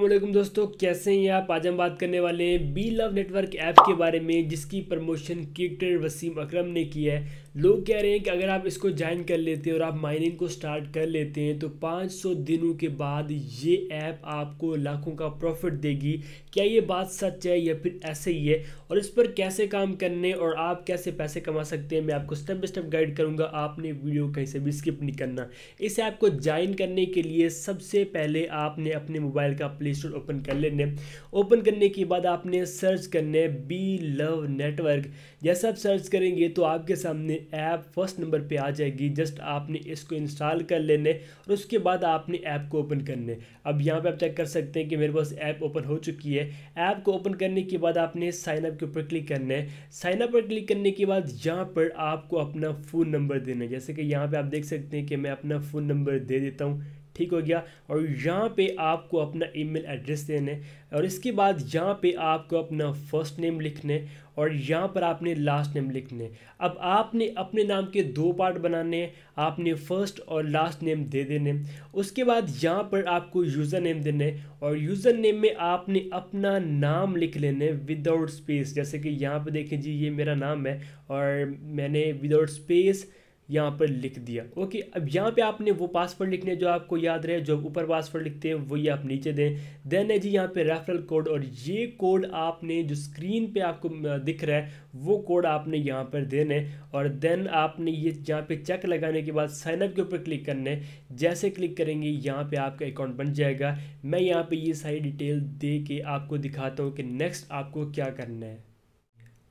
वालेकुम दोस्तों, कैसे हैं आप? आज हम बात करने वाले हैं बी लव नेटवर्क ऐप के बारे में, जिसकी प्रमोशन क्रिकेटर वसीम अकरम ने की है। लोग कह रहे हैं कि अगर आप इसको ज्वाइन कर लेते हैं और आप माइनिंग को स्टार्ट कर लेते हैं तो 500 दिनों के बाद ये ऐप आपको लाखों का प्रॉफिट देगी। क्या ये बात सच है या फिर ऐसे ही है? और इस पर कैसे काम करने और आप कैसे पैसे कमा सकते हैं, मैं आपको स्टेप बाई स्टेप गाइड करूँगा। आपने वीडियो कहीं से भी स्किप नहीं करना। इस ऐप को ज्वाइन करने के लिए सबसे पहले आपने अपने मोबाइल का प्ले स्टोर ओपन कर लेने। ओपन करने के बाद आपने सर्च करने बी लव नेटवर्क जैसा आप सर्च करेंगे तो आपके सामने ऐप फ़र्स्ट नंबर पे आ जाएगी। जस्ट आपने इसको इंस्टॉल कर लेने और उसके बाद आपने ऐप को ओपन करने। अब यहाँ पे आप चेक कर सकते हैं कि मेरे पास ऐप ओपन हो चुकी है। ऐप को ओपन करने के बाद आपने साइनअप के ऊपर क्लिक करना है। साइन अप पर क्लिक करने के बाद यहाँ पर आपको अपना फ़ोन नंबर देना है। जैसे कि यहाँ पर आप देख सकते हैं कि मैं अपना फ़ोन नंबर दे देता हूँ। ठीक हो गया। और यहाँ पे आपको अपना ईमेल एड्रेस देने और इसके बाद यहाँ पे आपको अपना फ़र्स्ट नेम लिखने और यहाँ पर आपने लास्ट नेम लिखने अब आपने अपने नाम के दो पार्ट बनाने आपने फ़र्स्ट और लास्ट नेम दे देने उसके बाद यहाँ पर आपको यूज़र नेम देने और यूज़र नेम में आपने अपना नाम लिख लेने विदाउट स्पेस जैसे कि यहाँ पर देखें जी, ये मेरा नाम है। और मैंने विदाउट स्पेस यहाँ पर लिख दिया। ओके, अब यहाँ पे आपने वो पासवर्ड लिखने जो आपको याद रहे, जो ऊपर पासवर्ड लिखते हैं, वही आप नीचे दें। देन है जी यहाँ पे रेफरल कोड और ये कोड आपने जो स्क्रीन पे आपको दिख रहा है, वो कोड आपने यहाँ पर देने। और देन आपने ये यहाँ पे चेक लगाने के बाद साइनअप के ऊपर क्लिक करने। जैसे क्लिक करेंगे, यहाँ पे आपका अकाउंट बन जाएगा। मैं यहाँ पे ये सारी डिटेल दे के आपको दिखाता हूँ कि नेक्स्ट आपको क्या करना है।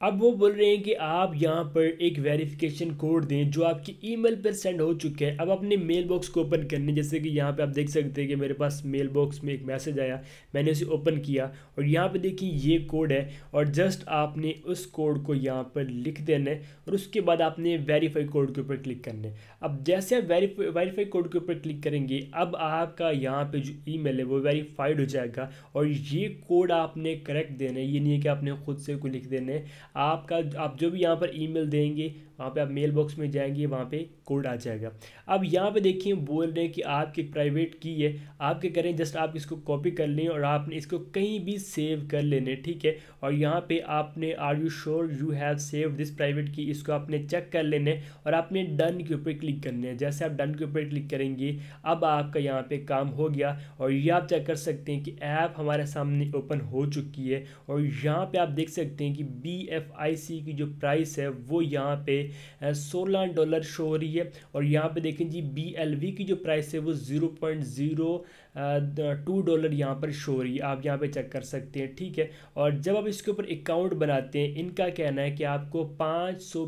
अब वो बोल रहे हैं कि आप यहाँ पर एक वेरिफिकेशन कोड दें जो आपकी ईमेल पर सेंड हो चुके हैं। अब अपने मेल बॉक्स को ओपन करने, जैसे कि यहाँ पे आप देख सकते हैं कि मेरे पास मेल बॉक्स में एक मैसेज आया, मैंने उसे ओपन किया और यहाँ पे देखिए ये कोड है और जस्ट आपने उस कोड को यहाँ पर लिख देना है और उसके बाद आपने वेरीफाई कोड के ऊपर क्लिक करना है। अब जैसे आप वेरीफाई वेरीफाई कोड के ऊपर क्लिक करेंगे, अब आपका यहाँ पर जो ई है वो वेरीफाइड हो जाएगा और ये कोड आपने करेक्ट देना है। ये नहीं है कि आपने खुद से को लिख देने आपका आप जो भी यहाँ पर ईमेल देंगे वहाँ पे आप मेल बॉक्स में जाएँगे, वहाँ पे कोड आ जाएगा। अब यहाँ पे देखिए, बोल रहे हैं कि आपकी प्राइवेट की है। आप क्या करें जस्ट आप इसको कॉपी कर लें और आपने इसको कहीं भी सेव कर लेने, ठीक है? और यहाँ पे आपने are you sure you have save this private की इसको आपने चेक कर लेने और आपने डन के ऊपर क्लिक करने हैं। जैसे आप डन के ऊपर क्लिक करेंगे, अब आपका यहाँ पर काम हो गया और ये आप चेक कर सकते हैं कि ऐप हमारे सामने ओपन हो चुकी है। और यहाँ पर आप देख सकते हैं कि बी एफ़ आई सी की जो प्राइस है, वो यहाँ पे सोलह डॉलर शो हो रही है। और यहाँ पे देखें जी बी की जो प्राइस है वो zero point zero two dollar यहाँ पर शो रही है। आप यहाँ पे चेक कर सकते हैं, ठीक है? और जब आप इसके ऊपर अकाउंट बनाते हैं, इनका कहना है कि आपको 500 सौ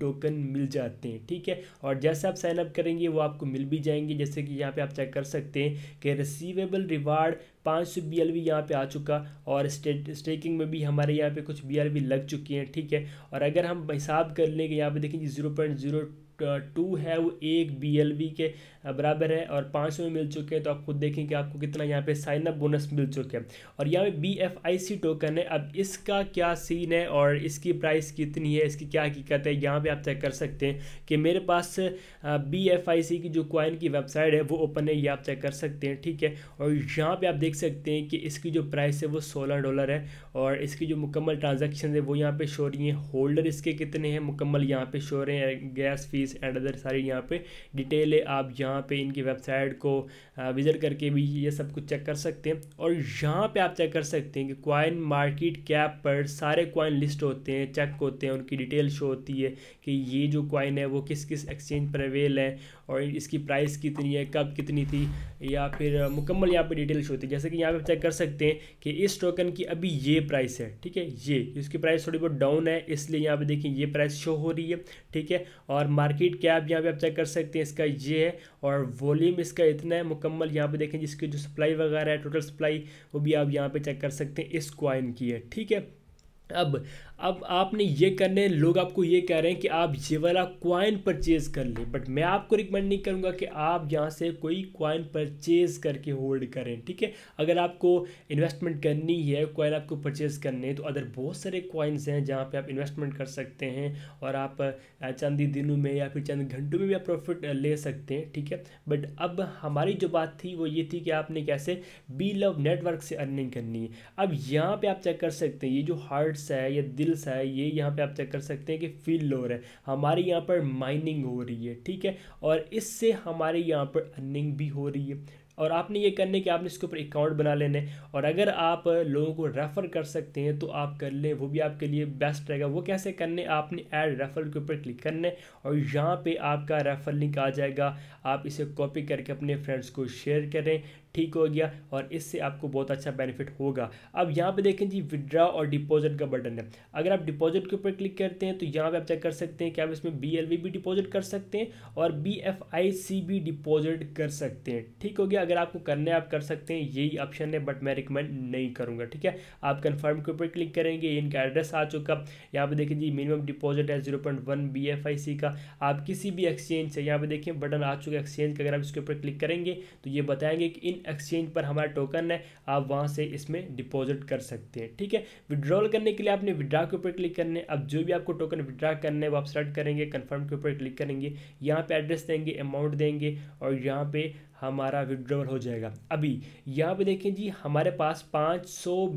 टोकन मिल जाते हैं, ठीक है? और जैसे आप साइनअप करेंगे, वो आपको मिल भी जाएँगे। जैसे कि यहाँ पे आप चेक कर सकते हैं कि रिसीवेबल रिवार्ड पाँच सौ बी एल वी यहाँ पर आ चुका और स्टेकिंग में भी हमारे यहाँ पे कुछ बी एल वी लग चुकी हैं, ठीक है? और अगर हम हिसाब कर लेंगे यहाँ पे देखेंगे ज़ीरो पॉइंट ज़ीरो टू है वो एक बीएलवी के बराबर है और पाँच सौ में मिल चुके हैं तो आप खुद देखें कि आपको कितना यहाँ पे साइन अप बोनस मिल चुके हैं। और यहाँ पे B F I C token है। अब इसका क्या सीन है और इसकी प्राइस कितनी है, इसकी क्या हकीकत है, यहाँ पे आप चेक कर सकते हैं कि मेरे पास बी एफ़ आई सी की जो क्वाइन की वेबसाइट है, वो ओपन है, ये आप चेक कर सकते हैं, ठीक है? और यहाँ पर आप देख सकते हैं कि इसकी जो प्राइस है, वो सोलह डॉलर है और इसकी जो मुकम्मल ट्रांजेक्शन है, वो यहाँ पर शो रही हैं। होल्डर इसके कितने हैं? मुकम्मल यहाँ पर शो रहे हैं गैस फ़ीस एंड अदर सारी यहाँ पे डिटेल है। आप यहाँ पे इनकी वेबसाइट को विज़िट करके भी ये सब कुछ चेक कर सकते हैं। और यहाँ पे आप चेक कर सकते हैं कि क्वाइन मार्केट कैप पर सारे क्वाइन लिस्ट होते हैं चेक होते हैं, उनकी डिटेल शो होती है कि ये जो क्वाइन है वो किस किस एक्सचेंज पर अवेल है और इसकी प्राइस कितनी है, कब कितनी थी या फिर मुकम्मल यहाँ पे डिटेल्स होती है। जैसे कि यहाँ पे चेक कर सकते हैं कि इस टोकन की अभी ये प्राइस है, ठीक है, ये, इसकी प्राइस थोड़ी बहुत डाउन है, इसलिए यहाँ पे देखिए ये प्राइस शो हो रही है, ठीक है, और मार्केट कैप यहाँ पे आप चेक कर सकते हैं, इसका ये है और वॉल्यूम इसका इतना है, मुकम्मल यहाँ पे देखें जिसकी जो सप्लाई वगैरह है टोटल सप्लाई वो भी आप यहाँ पे चेक कर सकते हैं, इस क्वाइन की है, ठीक है? अब अब आपने ये करने, लोग आपको ये कह रहे हैं कि आप ये वाला क्वाइन परचेज कर लें बट मैं आपको रिकमेंड नहीं करूँगा कि आप यहाँ से कोई क्वाइन परचेज करके होल्ड करें, ठीक है? अगर आपको इन्वेस्टमेंट करनी है क्वाइन आपको परचेज करने हैं तो अदर बहुत सारे क्वाइंस हैं जहाँ पे आप इन्वेस्टमेंट कर सकते हैं और आप चंद ही दिनों में या फिर चंद घंटों में भी आप प्रॉफिट ले सकते हैं, ठीक है? बट अब हमारी जो बात थी वो ये थी कि आपने कैसे बी लव नेटवर्क से अर्निंग करनी है। अब यहाँ पर आप चेक कर सकते हैं, ये जो हार्ट्स है या दिल सा है, ये यहाँ पे आप चेक कर सकते हैं कि फील लोअर है हमारे यहाँ पर माइनिंग हो रही है, ठीक है? और इससे हमारे यहाँ पर अर्निंग भी हो रही है। और आपने ये करने कि आपने इसके ऊपर अकाउंट बना लेने। और अगर आप लोगों को रेफ़र कर सकते हैं तो आप कर लें, वो भी आपके लिए बेस्ट रहेगा। वो कैसे करने? आपने ऐड रेफर के ऊपर क्लिक करने और यहाँ पे आपका रेफर लिंक आ जाएगा। आप इसे कॉपी करके अपने फ्रेंड्स को शेयर करें। ठीक हो गया और इससे आपको बहुत अच्छा बेनिफिट होगा। अब यहाँ पे देखें जी विड्रा और डिपॉजिट का बटन है। अगर आप डिपॉजिट के ऊपर क्लिक करते हैं तो यहाँ पे आप चेक कर सकते हैं कि आप इसमें बी एल भी डिपॉजिट कर सकते हैं और बी एफ़ आई सी भी डिपॉजिट कर सकते हैं। ठीक हो गया? अगर आपको करने आप कर सकते हैं। यही ऑप्शन है बट मैं रिकमेंड नहीं करूँगा। ठीक है? आप कन्फर्म के ऊपर क्लिक करेंगे, इनका एड्रेस आ चुका। यहाँ पर देखें जी मिनिमम डिपॉजिट है zero point one B F I C का। आप किसी भी एक्सचेंज से, यहाँ पर देखिए बटन आ चुका एक्सचेंज का। अगर आप इसके ऊपर क्लिक करेंगे तो ये बताएँगे कि इन एक्सचेंज पर हमारा टोकन है, आप वहाँ से इसमें डिपॉजिट कर सकते हैं, ठीक है? विड्रॉल करने के लिए आपने विड्रा के ऊपर क्लिक करने अब जो भी आपको टोकन विड्रा करने है, वो आप सेलेक्ट करेंगे कन्फर्म के ऊपर क्लिक करेंगे। यहाँ पर एड्रेस देंगे अमाउंट देंगे और यहाँ पर हमारा विड्रॉल हो जाएगा। अभी यहाँ पे देखें जी, हमारे पास 500 सौ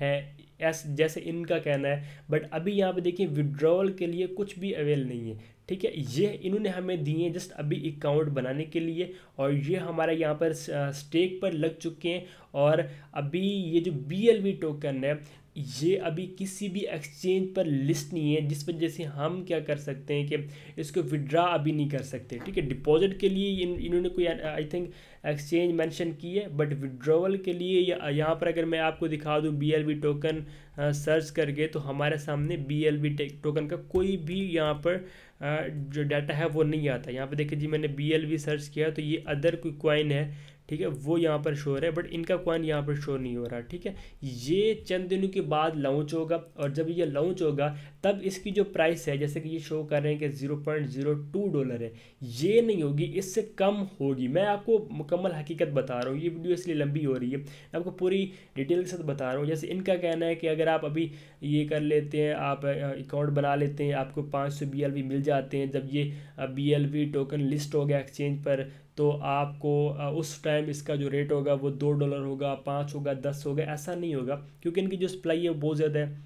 है। एस जैसे इनका कहना है बट अभी यहाँ पे देखिए विड्रॉल के लिए कुछ भी अवेल नहीं है ठीक है? ये इन्होंने हमें दिए जस्ट अभी अकाउंट बनाने के लिए और ये हमारे यहाँ पर स्टेक पर लग चुके हैं और अभी ये जो बी एल वी टोकन है ये अभी किसी भी एक्सचेंज पर लिस्ट नहीं है जिस वजह से हम क्या कर सकते हैं कि इसको विड्रा अभी नहीं कर सकते ठीक है? डिपॉजिट के लिए इन, इन्होंने कोई आई थिंक एक्सचेंज मेंशन की है बट विड्रोवल के लिए यहाँ पर अगर मैं आपको दिखा दूँ बी टोकन सर्च करके तो हमारे सामने बी टोकन का कोई भी यहाँ पर जो डाटा है वो नहीं आता। यहाँ पर देखिए जी, मैंने बी सर्च किया तो ये अदर कोई क्वाइन है ठीक है, वो यहाँ पर शो रहा है बट इनका कॉइन यहाँ पर शो नहीं हो रहा, ठीक है? ये चंद दिनों के बाद लॉन्च होगा, और जब ये लॉन्च होगा, तब इसकी जो प्राइस है, जैसे कि ये शो कर रहे हैं कि zero point zero two dollar है, ये नहीं होगी, इससे कम होगी। मैं आपको मुकम्मल हकीकत बता रहा हूँ, ये वीडियो इसलिए लंबी हो रही है, मैं आपको पूरी डिटेल के साथ बता रहा हूँ। जैसे इनका कहना है कि अगर आप अभी ये कर लेते हैं, आप अकाउंट बना लेते हैं, आपको पाँच सौ बी मिल जाते हैं, जब ये BLV टोकन लिस्ट हो गया एक्सचेंज पर तो आपको उस टाइम इसका जो रेट होगा वो दो डॉलर होगा, पाँच होगा, दस होगा, ऐसा नहीं होगा। क्योंकि इनकी जो सप्लाई है बहुत ज़्यादा है।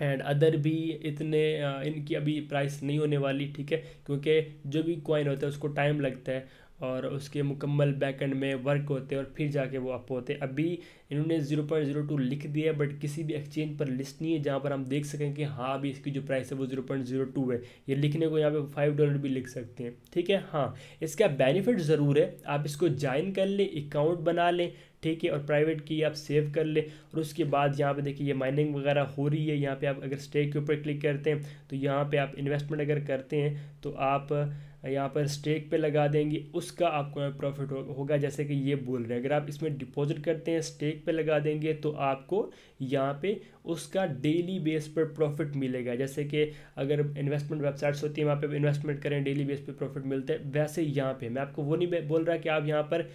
एंड अदर भी इतने इनकी अभी प्राइस नहीं होने वाली, ठीक है? क्योंकि जो भी कॉइन होता है उसको टाइम लगता है। और उसके मुकम्मल बैक एंड में वर्क होते और फिर जाके वो अप होते अभी इन्होंने ज़ीरो पॉइंट ज़ीरो टू लिख दिया बट किसी भी एक्सचेंज पर लिस्ट नहीं है जहाँ पर हम देख सकें कि हाँ अभी इसकी जो प्राइस है वो ज़ीरो पॉइंट ज़ीरो टू है। ये लिखने को यहाँ पे फाइव डॉलर भी लिख सकते हैं। ठीक है? हाँ इसका बेनिफिट ज़रूर है। आप इसको ज्वाइन कर लें अकाउंट बना लें, ठीक है? और प्राइवेट की आप सेव कर ले। और उसके बाद यहाँ पे देखिए, ये माइनिंग वगैरह हो रही है। यहाँ पे आप अगर स्टेक के ऊपर क्लिक करते हैं तो यहाँ पे आप इन्वेस्टमेंट अगर करते हैं तो आप यहाँ पर स्टेक पे लगा देंगे, उसका आपको प्रॉफिट होगा। जैसे कि ये बोल रहे हैं, अगर आप इसमें डिपॉजिट करते हैं स्टेक पे लगा देंगे तो आपको यहाँ पे उसका डेली बेस पर प्रॉफिट मिलेगा। जैसे कि अगर इन्वेस्टमेंट वेबसाइट्स होती हैं, वहाँ पे इन्वेस्टमेंट करें डेली बेस पे प्रॉफिट मिलता है, वैसे यहाँ पे। मैं आपको वो नहीं बोल रहा कि आप यहाँ पर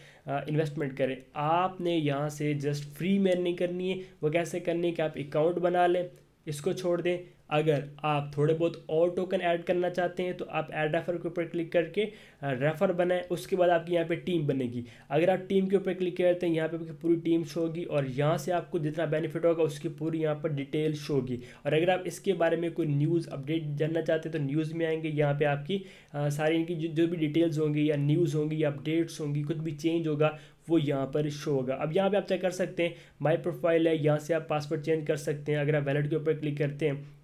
इन्वेस्टमेंट करें। आपने यहाँ से जस्ट फ्री में नहीं करनी है। वो कैसे करनी है कि आप अकाउंट बना लें, इसको छोड़ दें। अगर आप थोड़े बहुत और टोकन ऐड करना चाहते हैं तो आप ऐड रेफर के ऊपर क्लिक करके रेफर बनाएँ उसके बाद आपकी यहाँ पे टीम बनेगी। अगर आप टीम के ऊपर क्लिक करते हैं यहाँ पे आपकी पूरी टीम शो होगी और यहाँ से आपको जितना बेनिफिट होगा उसकी पूरी यहाँ पर डिटेल शो होगी। और अगर आप इसके बारे में कोई न्यूज़ अपडेट जानना चाहते हैं तो न्यूज़ में आएँगे यहाँ पर आपकी सारी इनकी जो, जो भी डिटेल्स होंगी या न्यूज़ होंगी या अपडेट्स होंगी कुछ भी चेंज होगा वो यहाँ पर शो होगा। अब यहाँ पे आप चेक कर सकते हैं माई प्रोफ़ाइल है यहाँ से आप पासवर्ड चेंज कर सकते हैं। अगर आप वैलेट के ऊपर क्लिक करते हैं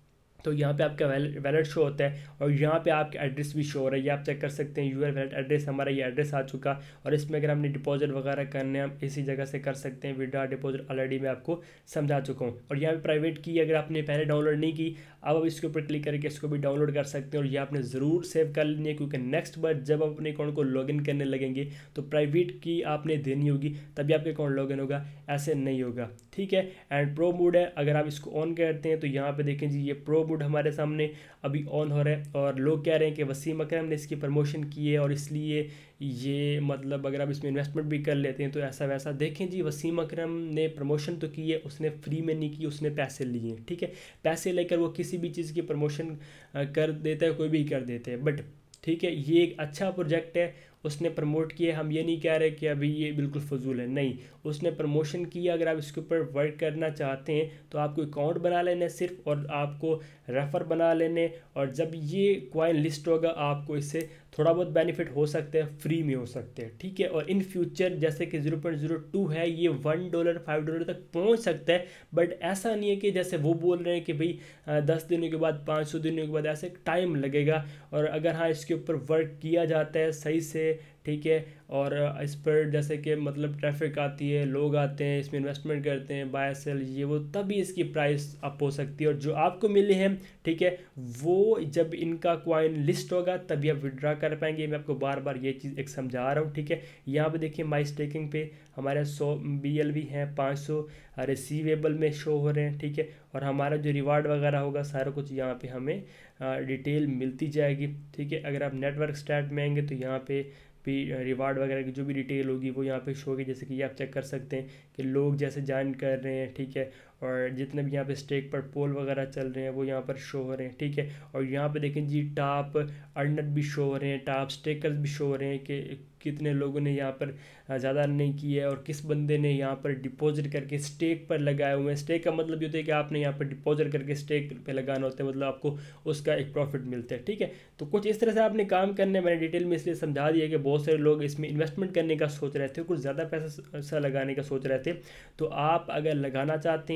तो यहाँ पे आपका वैलेट शो होता है और यहाँ पे आपका एड्रेस भी शो हो रहा है। ये आप चेक कर सकते हैं यूआर वैलेट एड्रेस हमारा ये एड्रेस आ चुका और इसमें अगर हमने डिपॉजिट वगैरह करने हम इसी जगह से कर सकते हैं। विड्रा डिपॉजिट ऑलरेडी मैं आपको समझा चुका हूँ। और यहाँ पे प्राइवेट की अगर आपने पहले डाउनलोड नहीं की, अब आप इसके ऊपर क्लिक करके इसको भी डाउनलोड कर सकते हैं और ये आपने ज़रूर सेव कर लेनी है क्योंकि नेक्स्ट बार जब आप अपने अकाउंट को लॉगिन करने लगेंगे तो प्राइवेट की आपने देनी होगी, तभी आपके अकाउंट लॉगिन होगा। ऐसे नहीं होगा, ठीक है? एंड प्रो मोड है, अगर आप इसको ऑन करते हैं तो यहाँ पे देखें जी, ये प्रो मोड हमारे सामने अभी ऑन हो रहा है और लोग कह रहे हैं कि वसीम अकरम ने इसकी प्रमोशन की है और इसलिए ये मतलब अगर आप इसमें इन्वेस्टमेंट भी कर लेते हैं तो ऐसा वैसा देखें जी, वसीम अकरम ने प्रमोशन तो की है, उसने फ्री में नहीं की, उसने पैसे लिए ठीक है? पैसे लेकर वो किसी भी चीज़ की प्रमोशन कर देता है, कोई भी कर देते हैं बट ठीक है, ये एक अच्छा प्रोजेक्ट है उसने प्रमोट किया, हम ये नहीं कह रहे कि अभी ये बिल्कुल फजूल है। नहीं, उसने प्रमोशन किया। अगर आप इसके ऊपर वर्क करना चाहते हैं तो आपको अकाउंट बना लेना सिर्फ़ और आपको रेफ़र बना लेने। और जब ये क्वाइन लिस्ट होगा, आपको इससे थोड़ा बहुत बेनिफिट हो सकते हैं, फ्री में हो सकते हैं। ठीक है? और इन फ्यूचर, जैसे कि ज़ीरो पॉइंट ज़ीरो टू है, ये वन डॉलर, फाइव डॉलर तक पहुँच सकता है। बट ऐसा नहीं है कि जैसे वो बोल रहे हैं कि भाई दस दिनों के बाद, पाँच सौ दिनों के बाद ऐसे टाइम लगेगा। और अगर हाँ इसके ऊपर वर्क किया जाता है सही से ठीक है और इस पर जैसे कि मतलब ट्रैफ़िक आती है, लोग आते हैं, इसमें इन्वेस्टमेंट करते हैं बाय सेल ये वो तभी इसकी प्राइस अप हो सकती है और जो आपको मिले हैं, ठीक है, वो जब इनका क्वाइन लिस्ट होगा तभी आप विड्रा कर पाएँगे। मैं आपको बार बार ये चीज़ एक समझा रहा हूँ, ठीक है। यहाँ पर देखिए माई स्टेकिंग पे हमारे सौ बी एल भी हैं, पाँच सौ रिसीवेबल में शो हो रहे हैं, ठीक है। और हमारा जो रिवार्ड वगैरह होगा, सारा कुछ यहाँ पे हमें डिटेल मिलती जाएगी, ठीक है। अगर आप नेटवर्क स्टार्ट में आएँगे तो यहाँ पे भी रिवार्ड वगैरह की जो भी डिटेल होगी वो यहाँ पे शो होगी। जैसे कि ये आप चेक कर सकते हैं कि लोग जैसे ज्वाइन कर रहे हैं, ठीक है? और जितने भी यहाँ पे स्टेक पर पोल वगैरह चल रहे हैं, वो यहाँ पर शो हो रहे हैं, ठीक है? और यहाँ पे देखें जी टॉप अर्नर भी शो हो रहे हैं टॉप स्टेकर्स भी शो हो रहे हैं कि कितने लोगों ने यहाँ पर ज़्यादा अर्निंग की है और किस बंदे ने यहाँ पर डिपॉजिट करके स्टेक पर लगाए हुए हैं। स्टेक का मतलब ये होता है कि आपने यहाँ पर डिपॉजिट करके स्टेक पे लगाना होता है मतलब आपको उसका एक प्रॉफिट मिलता है, ठीक है? तो कुछ इस तरह से आपने काम करने मैंने डिटेल में इसलिए समझा दिया कि बहुत सारे लोग इसमें इन्वेस्टमेंट करने का सोच रहे थे, कुछ ज़्यादा पैसा लगाने का सोच रहे थे। तो आप अगर लगाना चाहते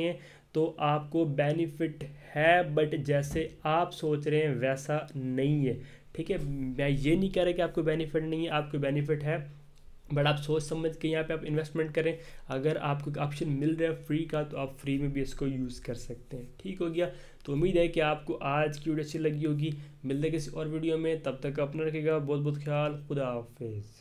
तो आपको बेनिफिट है बट जैसे आप सोच रहे हैं, वैसा नहीं है। ठीक है? मैं ये नहीं कह रहा कि आपको बेनिफिट नहीं है, आपको बेनिफिट है बट आप सोच समझ के यहाँ पे आप इन्वेस्टमेंट करें। अगर आपको ऑप्शन मिल रहा है फ्री का तो आप फ्री में भी इसको यूज़ कर सकते हैं। ठीक हो गया? तो उम्मीद है कि आपको आज की वीडियो अच्छी लगी होगी। मिलते किसी और वीडियो में। तब तक अपना रखेगा बहुत बहुत ख्याल। खुदा हाफिज़।